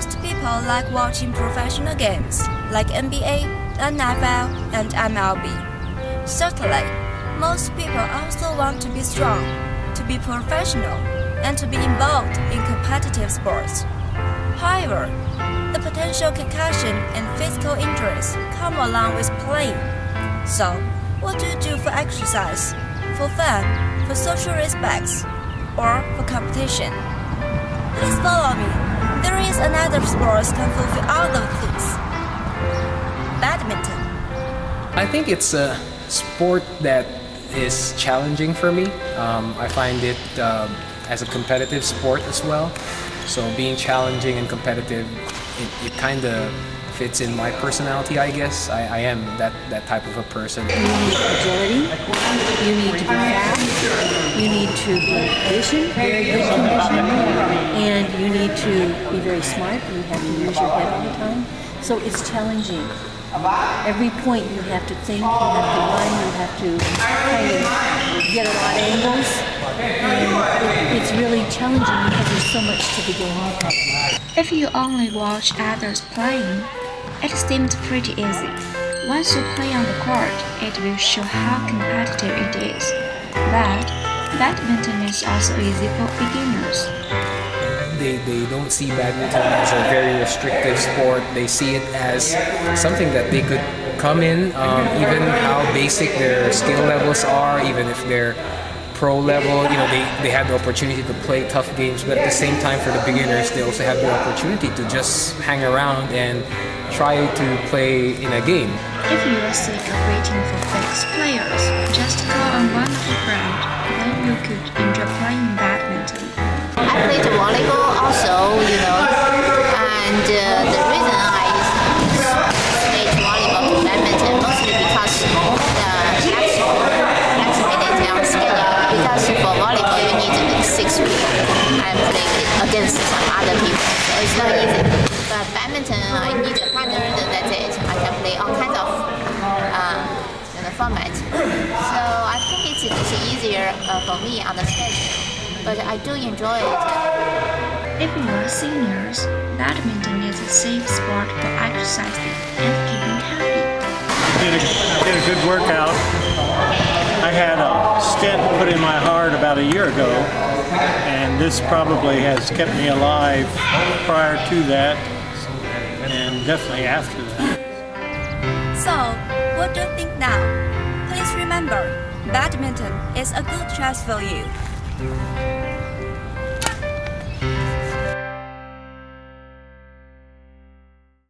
Most people like watching professional games like NBA, NFL, and MLB. Certainly, most people also want to be strong, to be professional, and to be involved in competitive sports. However, the potential concussion and physical injuries come along with playing. So, what do you do for exercise, for fun, for social respects, or for competition? Please follow me. There is another sport can fulfill all of these. Badminton. I think it's a sport that is challenging for me. Um, I find it um, as a competitive sport as well. So being challenging and competitive, it, it kind of fits in my personality, I guess. I, I, am that, that type of a person. You need agility, you need to be fast, you need to be patient, very good condition, and you need to be very smart. You have to use your head all the time. So it's challenging. Every point you have to think, you have to run, you have to kind of get a lot of angles. And it, it's really challenging because there's so much to the game. If you only watch others playing, it seems pretty easy. Once you play on the court, it will show how competitive it is. But badminton is also easy for beginners. They, they don't see badminton as a very restrictive sport. They see it as something that they could come in, um, even how basic their skill levels are, even if they're pro level, you know, they, they have the opportunity to play tough games, but at the same time for the beginners, they also have the opportunity to just hang around and try to play in a game. If you are sick of waiting for fixed players, just call on one like six people and play against some other people, so it's not easy. But badminton, I need a partner, that's it. I can play all kinds of uh, you know, format. So I think it's, it's easier uh, for me on the schedule but I do enjoy it. If you are seniors, badminton is a safe sport for exercising and keeping happy. Did a, did a good workout. I had a stent put in my heart about a year ago, and this probably has kept me alive prior to that, and definitely after that. So, what do you think now? Please remember, badminton is a good choice for you.